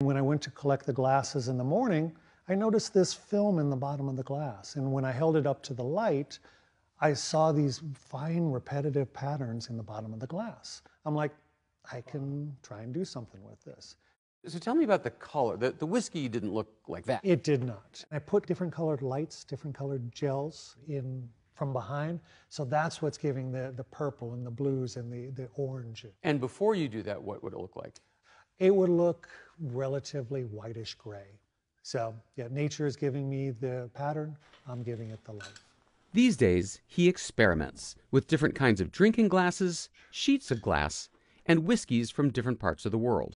When I went to collect the glasses in the morning, I noticed this film in the bottom of the glass. And when I held it up to the light, I saw these fine repetitive patterns in the bottom of the glass. I'm like, I can try and do something with this. So tell me about the color. The, the whiskey didn't look like that. It did not. I put different colored lights, different colored gels in from behind. So that's what's giving the, the purple and the blues and the, the orange. And before you do that, what would it look like? It would look relatively whitish gray. So yeah, nature is giving me the pattern, I'm giving it the life. These days, he experiments with different kinds of drinking glasses, sheets of glass, and whiskeys from different parts of the world.